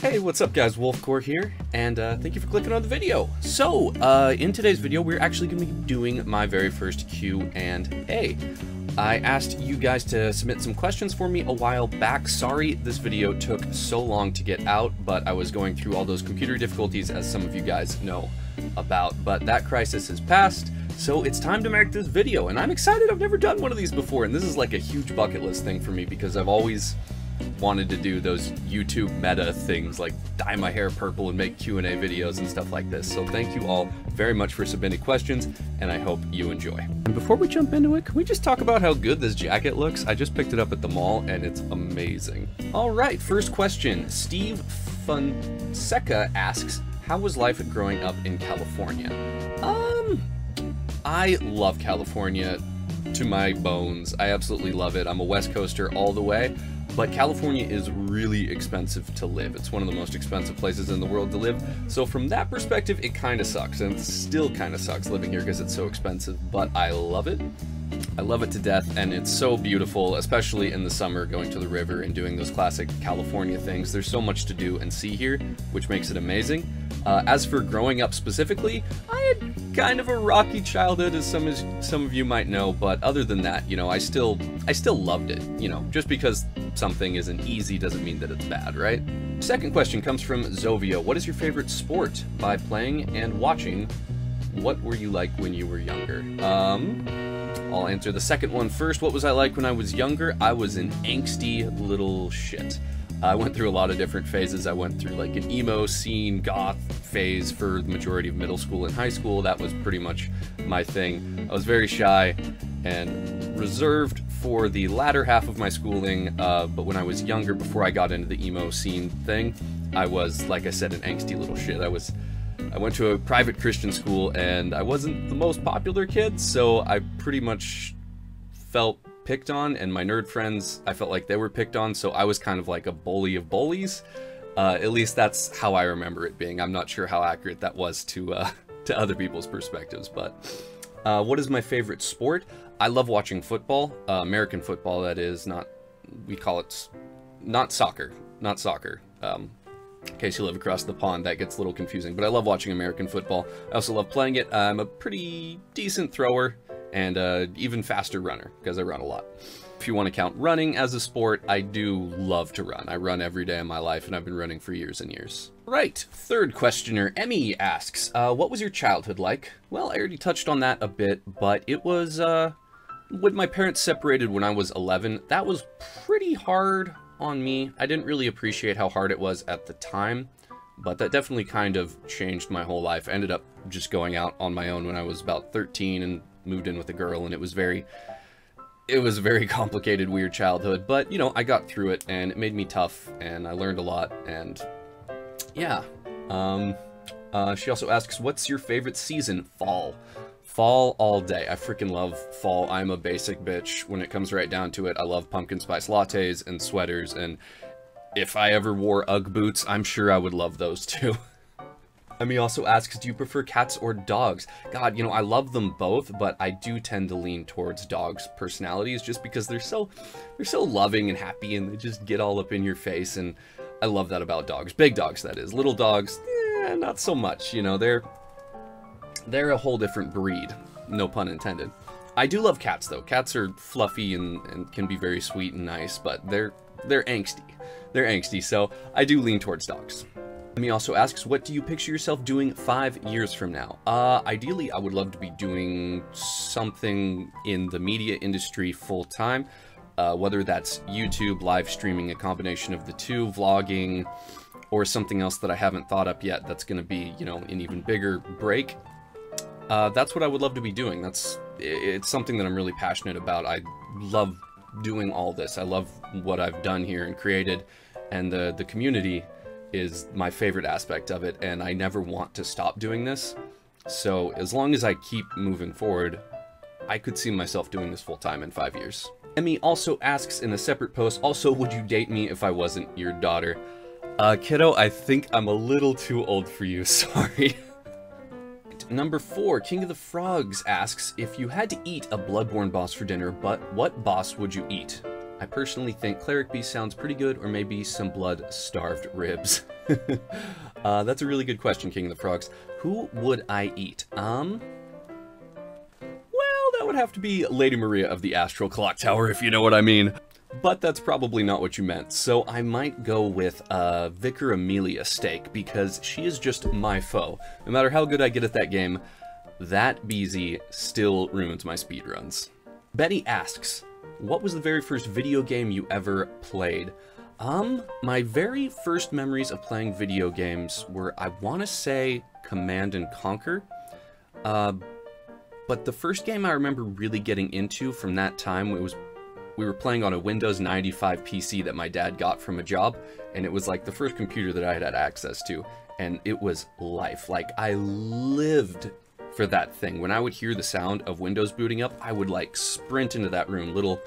Hey, what's up guys? Wolfgore here, and uh, thank you for clicking on the video. So, uh, in today's video, we're actually going to be doing my very first Q&A. I asked you guys to submit some questions for me a while back. Sorry this video took so long to get out, but I was going through all those computer difficulties as some of you guys know about. But that crisis has passed, so it's time to make this video, and I'm excited. I've never done one of these before, and this is like a huge bucket list thing for me because I've always wanted to do those YouTube meta things like dye my hair purple and make Q&A videos and stuff like this. So thank you all very much for submitting questions and I hope you enjoy. And before we jump into it, can we just talk about how good this jacket looks? I just picked it up at the mall and it's amazing. All right, first question. Steve Fonseca asks, how was life growing up in California? Um, I love California to my bones. I absolutely love it. I'm a West Coaster all the way. But California is really expensive to live. It's one of the most expensive places in the world to live. So from that perspective, it kind of sucks. And it still kind of sucks living here because it's so expensive. But I love it. I love it to death, and it's so beautiful, especially in the summer, going to the river and doing those classic California things. There's so much to do and see here, which makes it amazing. Uh, as for growing up specifically, I had kind of a rocky childhood, as some as some of you might know. But other than that, you know, I still I still loved it. You know, just because something isn't easy doesn't mean that it's bad, right? Second question comes from Zovio. What is your favorite sport? By playing and watching, what were you like when you were younger? Um, I'll answer the second one first. What was I like when I was younger? I was an angsty little shit. I went through a lot of different phases. I went through like an emo scene, goth phase for the majority of middle school and high school. That was pretty much my thing. I was very shy and reserved for the latter half of my schooling, uh, but when I was younger, before I got into the emo scene thing, I was, like I said, an angsty little shit. I was I went to a private Christian school and I wasn't the most popular kid, so I pretty much felt picked on, and my nerd friends, I felt like they were picked on, so I was kind of like a bully of bullies. Uh, at least that's how I remember it being. I'm not sure how accurate that was to uh, to other people's perspectives, but uh, what is my favorite sport? I love watching football, uh, American football. That is not we call it not soccer, not soccer. Um, in case you live across the pond, that gets a little confusing. But I love watching American football. I also love playing it. I'm a pretty decent thrower and uh, even faster runner because I run a lot. If you want to count running as a sport, I do love to run. I run every day of my life and I've been running for years and years. Right, third questioner, Emmy asks, uh, what was your childhood like? Well, I already touched on that a bit, but it was, uh, when my parents separated when I was 11, that was pretty hard on me. I didn't really appreciate how hard it was at the time, but that definitely kind of changed my whole life. I ended up just going out on my own when I was about 13 and moved in with a girl, and it was very, it was a very complicated, weird childhood. But, you know, I got through it, and it made me tough, and I learned a lot, and yeah. Um, uh, she also asks, what's your favorite season? Fall. Fall all day. I freaking love fall. I'm a basic bitch when it comes right down to it. I love pumpkin spice lattes and sweaters, and if I ever wore Ugg boots, I'm sure I would love those too. Emmy also asks, do you prefer cats or dogs? God, you know, I love them both, but I do tend to lean towards dogs' personalities just because they're so, they're so loving and happy and they just get all up in your face and I love that about dogs. Big dogs, that is. Little dogs, eh, not so much, you know, they're, they're a whole different breed. No pun intended. I do love cats though. Cats are fluffy and, and can be very sweet and nice, but they're they're angsty. They're angsty, so I do lean towards dogs. Emmy also asks, what do you picture yourself doing five years from now? Uh, ideally, I would love to be doing something in the media industry full time, uh, whether that's YouTube, live streaming, a combination of the two, vlogging, or something else that I haven't thought up yet that's going to be, you know, an even bigger break. Uh, that's what I would love to be doing. That's it's something that I'm really passionate about. I love doing all this. I love what I've done here and created, and the the community is my favorite aspect of it, and I never want to stop doing this. So as long as I keep moving forward, I could see myself doing this full time in five years. Emmy also asks in a separate post, also, would you date me if I wasn't your daughter? Uh, kiddo, I think I'm a little too old for you, sorry. Number four, King of the Frogs asks, if you had to eat a Bloodborne boss for dinner, but what boss would you eat? I personally think Cleric Beast sounds pretty good, or maybe some blood-starved ribs. uh, that's a really good question, King of the Frogs. Who would I eat? Um, well, that would have to be Lady Maria of the Astral Clock Tower, if you know what I mean. But that's probably not what you meant, so I might go with uh, Vicar Amelia Steak, because she is just my foe. No matter how good I get at that game, that BZ still ruins my speedruns. Betty asks, what was the very first video game you ever played? Um, my very first memories of playing video games were, I want to say, Command and Conquer. Uh, but the first game I remember really getting into from that time, it was we were playing on a Windows 95 PC that my dad got from a job, and it was like the first computer that I had had access to, and it was life. Like, I lived for that thing. When I would hear the sound of Windows booting up, I would like sprint into that room, little,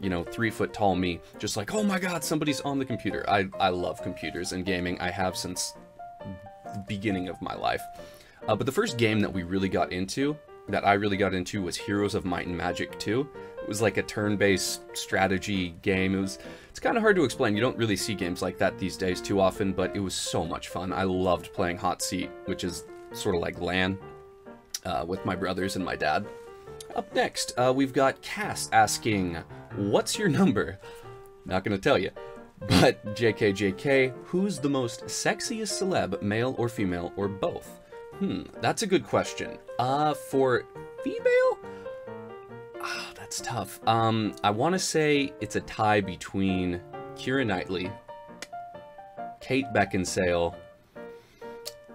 you know, three foot tall me, just like, oh my god, somebody's on the computer. I, I love computers and gaming. I have since the beginning of my life. Uh, but the first game that we really got into, that I really got into, was Heroes of Might and Magic 2. It was like a turn-based strategy game. It was it's kind of hard to explain. You don't really see games like that these days too often, but it was so much fun. I loved playing Hot Seat, which is sort of like LAN, uh, with my brothers and my dad. Up next, uh, we've got Cass asking, what's your number? Not gonna tell you. But JKJK, who's the most sexiest celeb, male or female, or both? Hmm, that's a good question. Uh, for female? Ah, tough. Um, I want to say it's a tie between Keira Knightley, Kate Beckinsale,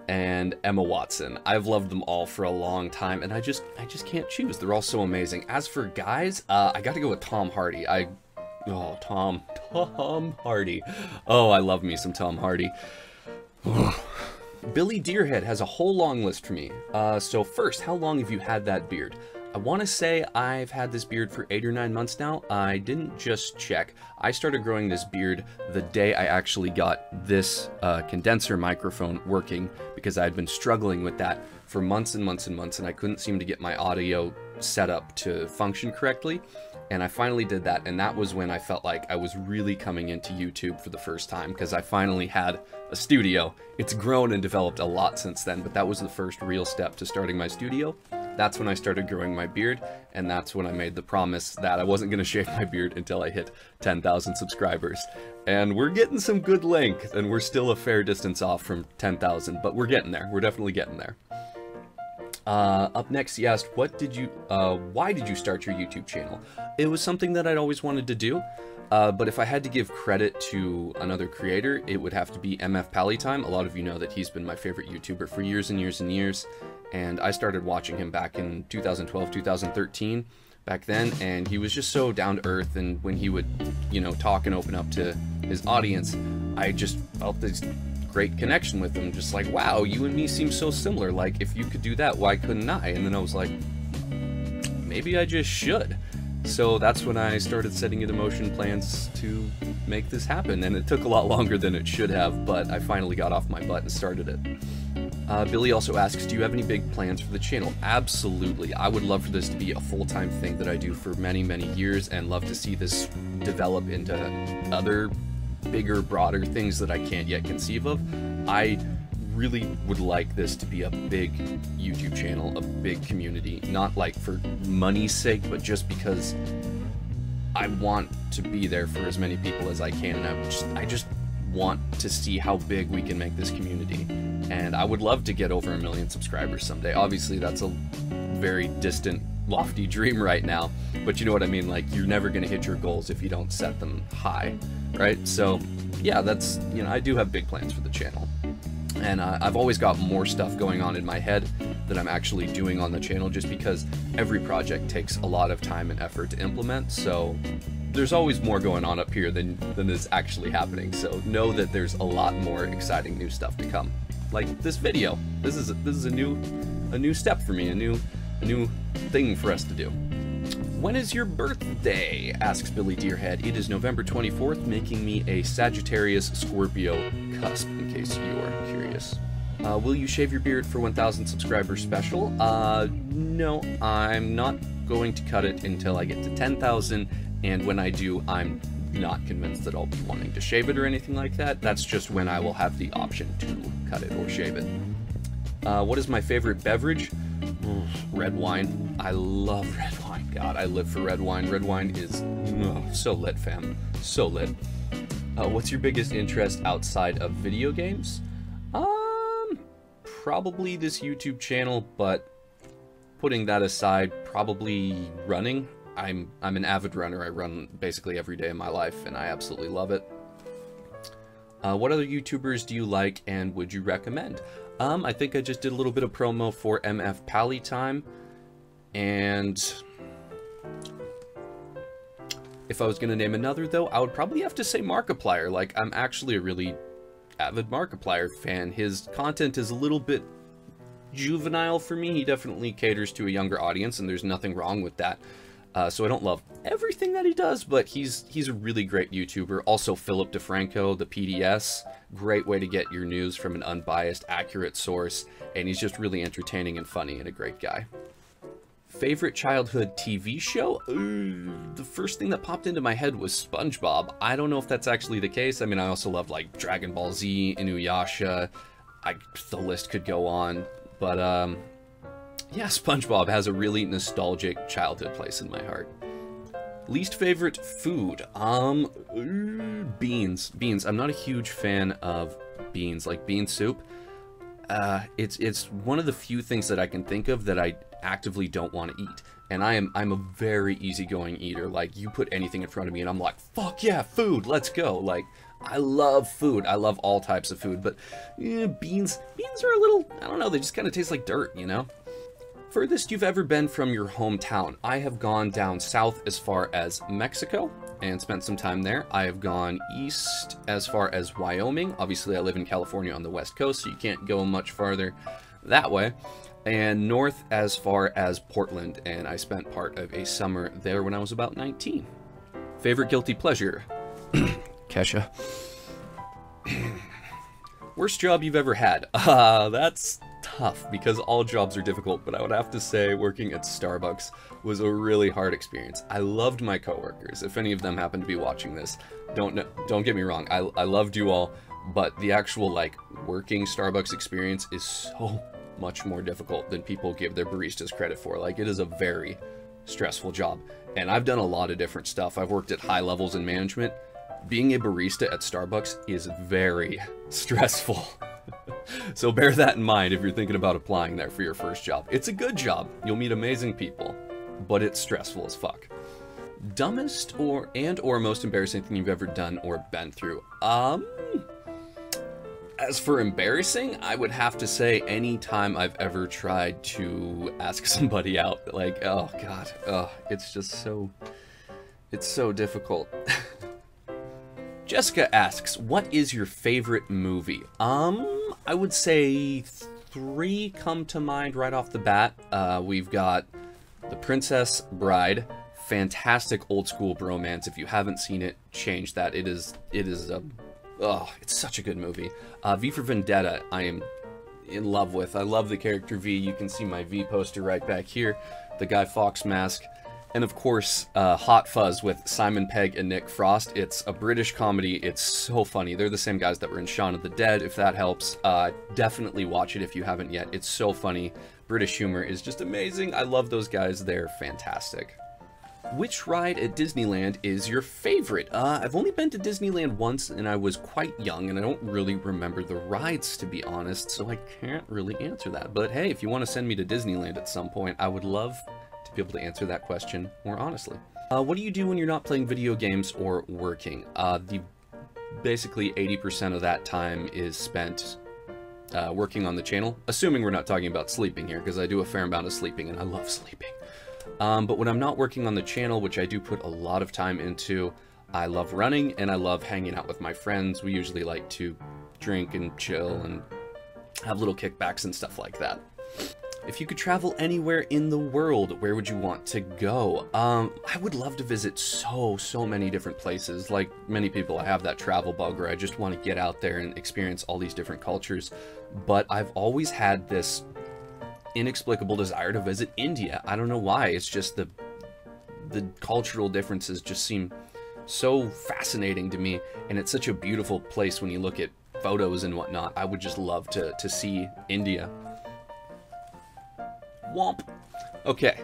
and Emma Watson. I've loved them all for a long time, and I just I just can't choose. They're all so amazing. As for guys, uh, I got to go with Tom Hardy. I oh Tom Tom Hardy. Oh, I love me some Tom Hardy. Billy Deerhead has a whole long list for me. Uh, so first, how long have you had that beard? I want to say I've had this beard for eight or nine months now. I didn't just check. I started growing this beard the day I actually got this uh, condenser microphone working because I had been struggling with that for months and months and months and I couldn't seem to get my audio set up to function correctly. And I finally did that, and that was when I felt like I was really coming into YouTube for the first time because I finally had a studio. It's grown and developed a lot since then, but that was the first real step to starting my studio. That's when I started growing my beard, and that's when I made the promise that I wasn't going to shave my beard until I hit 10,000 subscribers. And we're getting some good length, and we're still a fair distance off from 10,000, but we're getting there. We're definitely getting there. Uh, up next, he asked, what did you, uh, why did you start your YouTube channel? It was something that I'd always wanted to do, uh, but if I had to give credit to another creator, it would have to be MF Pally Time. A lot of you know that he's been my favorite YouTuber for years and years and years and I started watching him back in 2012, 2013, back then, and he was just so down to earth. And when he would, you know, talk and open up to his audience, I just felt this great connection with him. Just like, wow, you and me seem so similar. Like, if you could do that, why couldn't I? And then I was like, maybe I just should. So that's when I started setting into motion plans to make this happen, and it took a lot longer than it should have, but I finally got off my butt and started it. Uh, Billy also asks, do you have any big plans for the channel? Absolutely. I would love for this to be a full-time thing that I do for many, many years and love to see this develop into other bigger, broader things that I can't yet conceive of. I really would like this to be a big YouTube channel, a big community, not like for money's sake, but just because I want to be there for as many people as I can, and I just, I just want to see how big we can make this community. And I would love to get over a million subscribers someday. Obviously, that's a very distant, lofty dream right now. But you know what I mean? Like, you're never going to hit your goals if you don't set them high, right? So, yeah, that's, you know, I do have big plans for the channel. And uh, I've always got more stuff going on in my head that I'm actually doing on the channel just because every project takes a lot of time and effort to implement. So there's always more going on up here than, than is actually happening, so know that there's a lot more exciting new stuff to come. Like this video. This is a, this is a new a new step for me, a new a new thing for us to do. When is your birthday? asks Billy Deerhead. It is November 24th, making me a Sagittarius Scorpio cusp, in case you are curious. Uh, will you shave your beard for 1,000 subscribers special? Uh, no, I'm not going to cut it until I get to 10,000 and when I do, I'm not convinced that I'll be wanting to shave it or anything like that. That's just when I will have the option to cut it or shave it. Uh, what is my favorite beverage? red wine. I love red wine. God, I live for red wine. Red wine is oh, so lit, fam. So lit. Uh, what's your biggest interest outside of video games? Um, probably this YouTube channel, but putting that aside, probably running. I'm I'm an avid runner. I run basically every day of my life, and I absolutely love it. Uh, what other YouTubers do you like and would you recommend? Um, I think I just did a little bit of promo for MF Pally Time, and if I was going to name another, though, I would probably have to say Markiplier. Like, I'm actually a really avid Markiplier fan. His content is a little bit juvenile for me. He definitely caters to a younger audience, and there's nothing wrong with that. Uh, so I don't love everything that he does, but he's he's a really great YouTuber. Also, Philip DeFranco, the PDS, great way to get your news from an unbiased, accurate source, and he's just really entertaining and funny and a great guy. Favorite childhood TV show? the first thing that popped into my head was SpongeBob. I don't know if that's actually the case. I mean, I also love like Dragon Ball Z, Inuyasha. I, the list could go on, but um, yeah, SpongeBob has a really nostalgic childhood place in my heart. Least favorite food? Um, beans. Beans. I'm not a huge fan of beans, like bean soup. Uh, it's it's one of the few things that I can think of that I actively don't want to eat. And I am I'm a very easygoing eater. Like you put anything in front of me and I'm like, fuck yeah, food, let's go. Like I love food. I love all types of food, but yeah, beans beans are a little I don't know, they just kind of taste like dirt, you know? Furthest you've ever been from your hometown. I have gone down south as far as Mexico and spent some time there. I have gone east as far as Wyoming. Obviously, I live in California on the west coast, so you can't go much farther that way. And north as far as Portland, and I spent part of a summer there when I was about 19. Favorite guilty pleasure? Kesha. Worst job you've ever had? Uh, that's tough because all jobs are difficult, but I would have to say working at Starbucks was a really hard experience. I loved my coworkers. If any of them happen to be watching this, don't don't get me wrong. I, I loved you all, but the actual like working Starbucks experience is so much more difficult than people give their baristas credit for. Like it is a very stressful job. And I've done a lot of different stuff. I've worked at high levels in management. Being a barista at Starbucks is very stressful. so bear that in mind if you're thinking about applying there for your first job. It's a good job. You'll meet amazing people, but it's stressful as fuck. Dumbest or and or most embarrassing thing you've ever done or been through? Um as for embarrassing, I would have to say any time I've ever tried to ask somebody out, like, oh god, oh, it's just so, it's so difficult. Jessica asks, what is your favorite movie? Um, I would say three come to mind right off the bat. Uh, we've got The Princess Bride, fantastic old school bromance. If you haven't seen it, change that. It is, it is a, oh, it's such a good movie. Uh, V for Vendetta, I am in love with. I love the character V. You can see my V poster right back here. The Guy Fawkes mask. And of course, uh, Hot Fuzz with Simon Pegg and Nick Frost. It's a British comedy. It's so funny. They're the same guys that were in Shaun of the Dead, if that helps. Uh, definitely watch it if you haven't yet. It's so funny. British humor is just amazing. I love those guys. They're fantastic. Which ride at Disneyland is your favorite? Uh, I've only been to Disneyland once and I was quite young and I don't really remember the rides to be honest, so I can't really answer that. But hey, if you want to send me to Disneyland at some point, I would love be able to answer that question more honestly. Uh, what do you do when you're not playing video games or working? Uh, the basically 80% of that time is spent uh, working on the channel, assuming we're not talking about sleeping here, because I do a fair amount of sleeping and I love sleeping. Um, but when I'm not working on the channel, which I do put a lot of time into, I love running and I love hanging out with my friends. We usually like to drink and chill and have little kickbacks and stuff like that. If you could travel anywhere in the world, where would you want to go? Um, I would love to visit so, so many different places. Like many people, I have that travel bug where I just want to get out there and experience all these different cultures. But I've always had this inexplicable desire to visit India. I don't know why. It's just the the cultural differences just seem so fascinating to me, and it's such a beautiful place when you look at photos and whatnot. I would just love to, to see India. Womp. Okay.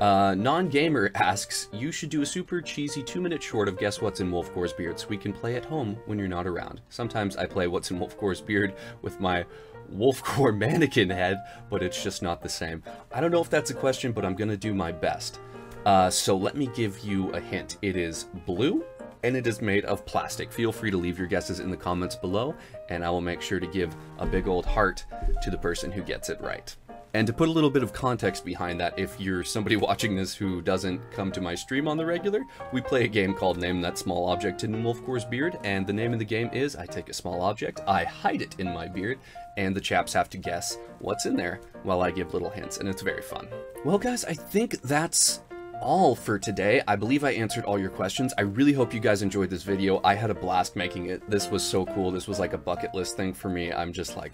Uh, Non-gamer asks, you should do a super cheesy two-minute short of Guess What's in Wolf Wolfgore's Beard so we can play at home when you're not around. Sometimes I play What's in Wolf Wolfgore's Beard with my Wolf Wolfgore mannequin head, but it's just not the same. I don't know if that's a question, but I'm gonna do my best. Uh, so let me give you a hint. It is blue, and it is made of plastic. Feel free to leave your guesses in the comments below, and I will make sure to give a big old heart to the person who gets it right. And to put a little bit of context behind that, if you're somebody watching this who doesn't come to my stream on the regular, we play a game called Name That Small Object in Wolfgore's Beard, and the name of the game is I take a small object, I hide it in my beard, and the chaps have to guess what's in there while I give little hints, and it's very fun. Well guys, I think that's all for today. I believe I answered all your questions. I really hope you guys enjoyed this video. I had a blast making it. This was so cool. This was like a bucket list thing for me. I'm just like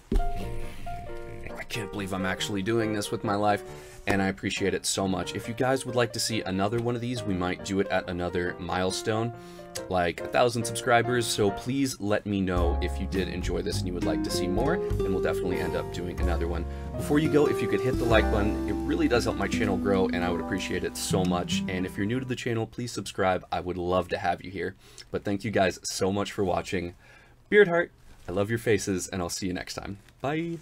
can't believe I'm actually doing this with my life, and I appreciate it so much. If you guys would like to see another one of these, we might do it at another milestone, like a thousand subscribers, so please let me know if you did enjoy this and you would like to see more, and we'll definitely end up doing another one. Before you go, if you could hit the like button, it really does help my channel grow, and I would appreciate it so much. And if you're new to the channel, please subscribe. I would love to have you here. But thank you guys so much for watching. Beard Heart, I love your faces, and I'll see you next time. Bye!